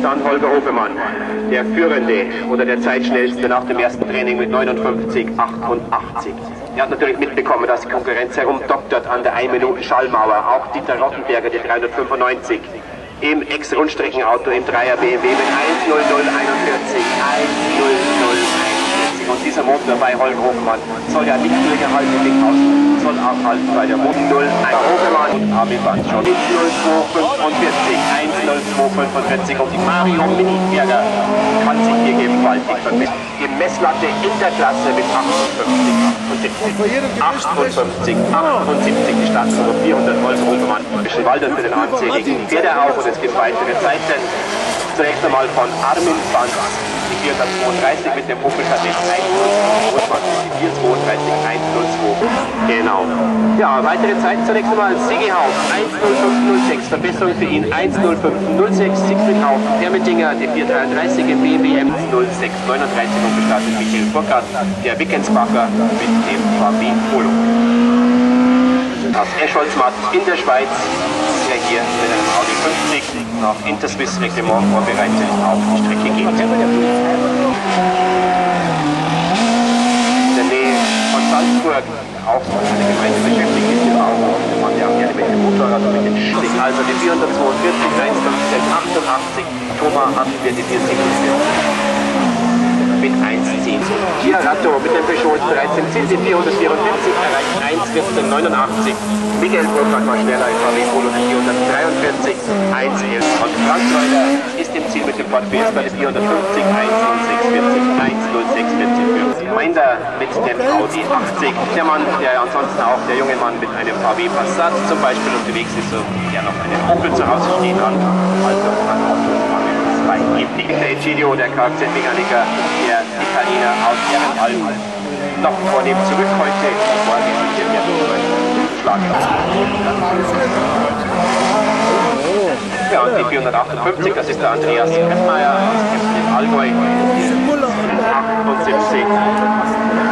Dann Holger Hopemann, der Führende oder der Zeitschnellste nach dem ersten Training mit 59,88. Er hat natürlich mitbekommen, dass die Konkurrenz herumdoktert an der 1 Minute Schallmauer. Auch Dieter Rottenberger, die 395 im Ex-Rundstreckenauto im 3er BMW mit 10041. 10041. Motor bei Holger Hoffmann soll ja nicht nur gehalten aus, soll auch halten bei der Motor 0, ein Hoffmann und Armin Band schon. 10245, 10245 und die Mario Miniberger kann sich hier gewaltig vermessen. Die Messlatte in der Klasse mit 58, 58, 78 die Startnummer 400 Holger Hoffmann. Zwischen Walder für den ANC gegen Pferde auch und es gibt weitere Zeiten. Zunächst einmal von Armin Banz, die 432 mit dem Opel Kadett 102, die 432 102. Genau. Ja, weitere Zeiten zunächst einmal. Sigi Hauf 10506, Verbesserung für ihn 10506, Siegfried Hauf, Hermetinger, die 433 im BMW M0639 und gestartet Michael Burkhardt, der Wickensbacher mit dem VW Polo. Aus Escholzmatt in der Schweiz, der hier mit einem Audi 50 nach Interswiss Reglement vorbereitet auf die Strecke geht. In der Nähe von Salzburg, auch eine Gemeinde beschäftigt ist, hier auch. Der Mann, der auch gerne mit dem Motorrad und mit den Schlick, also die 442, 188, Thomas hatten wir die 447 mit 1,10. Giaratto mit dem Peugeot ist bereits im Ziel, die 444 erreicht 1,1489. Michael Burkhardt war schneller im VW Polo 443, 1,11. Und Franz Reuter ist im Ziel mit dem Ford Fiesta, die 450, 1,0640, 1,0640. Meinder mit dem Audi 80. Der Mann, der ansonsten auch der junge Mann mit einem VW Passat zum Beispiel unterwegs ist und der noch einen Opel zu Hause stehen hat. Also ein Auto bei Nicola Egidio, der Kfz-Mechaniker, der Italiener aus Ehrenalm, noch vor dem Zurück heute, morgen hier der Schlagen. Ja, und die 458, das ist der Andreas Kreppmeier aus Kempten im Allgäu, 78.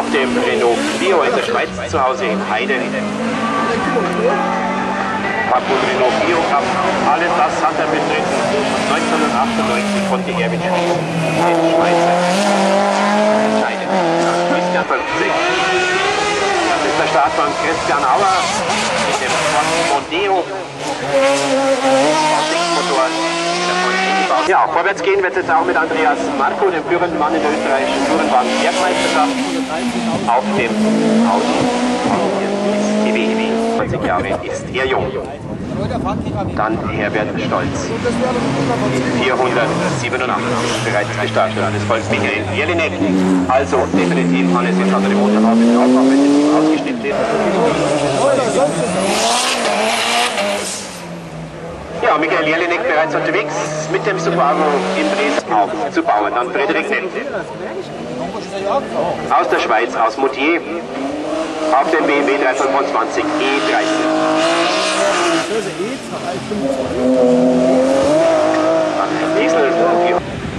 auf dem Renault Clio in der Schweiz zu Hause in Heide. Papun Renault Clio Cup, alles das hat er bestritten. 1998 konnte er mit den Schweizer entscheiden. Christian 50. Das ist der Start von Christian Auer mit dem Mondeo. Ja, vorwärts gehen wird es jetzt auch mit Andreas Marco, dem führenden Mann in der österreichischen Tourenwagen-Bergmeisterschaft, auf dem Audi TW. 20 Jahre ist er jung. Dann Herbert Stolz. 487 bereits gestartet. Das folgt Michael Jelinek. Also definitiv Hannes jetzt hat er den Motor drauf, auch wenn Team ausgeschnitten ist. Ja, Michael Jelinek bereits unterwegs mit dem Subaru in Dresden aufzubauen. Dann Frederik Nett. Aus der Schweiz, aus Moutier, auf dem BMW 325 E30. Dann Diesel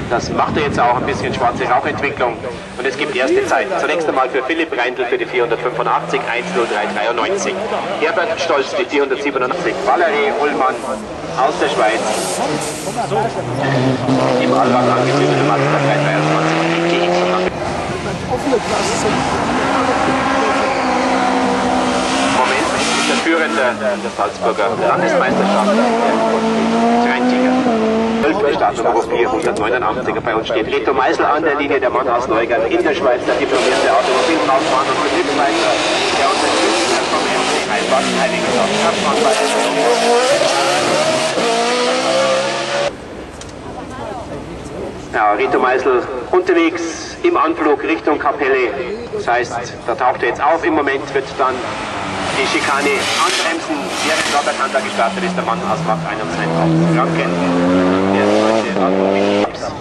das macht er jetzt auch ein bisschen schwarze Rauchentwicklung und es gibt erste Zeit. Zunächst einmal für Philipp Reindl für die 485 10393. Herbert Stolz die 487. Valerie Ullmann aus der Schweiz. Im Allrad angetriebene Mazda 323 Moment ist der Führende der Salzburger Landesmeisterschaft. Reintinger. 12 Startnummer 489 bei uns steht Reto Meisel an der Linie, der Mann aus Neugern in der Schweiz, der diplomierte Automobilkaufmann und Betriebsleiter, der unterstützt vom FC Heilbad Heiligenstadt. Ja, Rito Meisel unterwegs im Anflug Richtung Kapelle. Das heißt, da taucht er jetzt auf. Im Moment wird dann die Schikane anbremsen. Während Robert Hunter gestartet ist, der Mann aus Markt 21 Franken. Der ist heute Automobil-Tipps.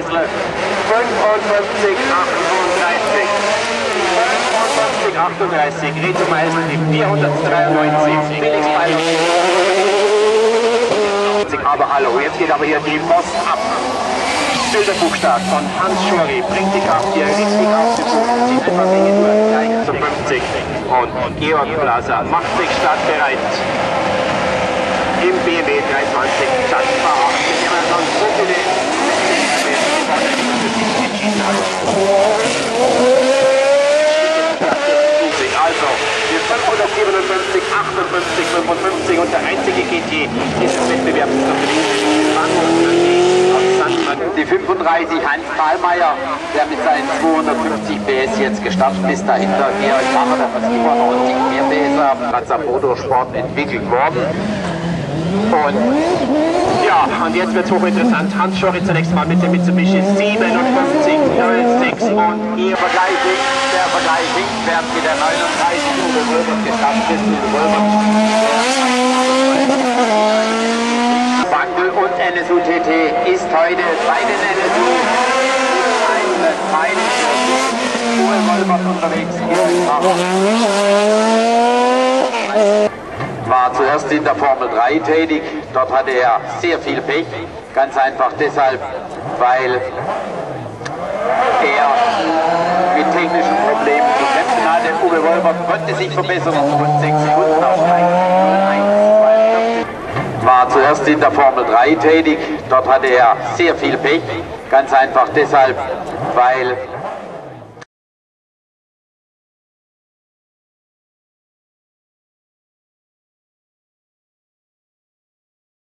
Meisler 55, 58. 38, Reto Meisel die 493, Felix Beiner. Aber hallo, jetzt geht aber hier die Post ab. Bilderbuchstart von Hans Schori bringt die Kraft hier richtig auf den Boden, zieht einfach durch, gleich zu 50. Und Georg Blaser macht sich startbereit im BMW 320 Stadtfahrer. Wir haben schon so viele also, wir 557, 58, 55 und der einzige GT ist im Wettbewerb die 35 Hans Dahlmeier, der mit seinen 250 PS jetzt gestartet ist, dahinter Georg Macher, der von 97 mehr PS als am Motorsport entwickelt worden. Und ja, und jetzt wird es hochinteressant. Hans Schori zunächst mal mit dem Mitsubishi 5706 und hier Vergleich der Vergleich Hinkwerk mit der 39 Uwe Wolbert gestartet ist. Uwe Bankel und NSU TT ist heute bei den NSU ein Teil Uwe Wolbert unterwegs. War zuerst in der Formel 3 tätig. Dort hatte er sehr viel Pech. Ganz einfach deshalb, weil er mit technischen Problemen zu kämpfen hatte. Uwe Wolbert konnte sich verbessern und 1, war zuerst in der Formel 3 tätig. Dort hatte er sehr viel Pech. Ganz einfach deshalb, weil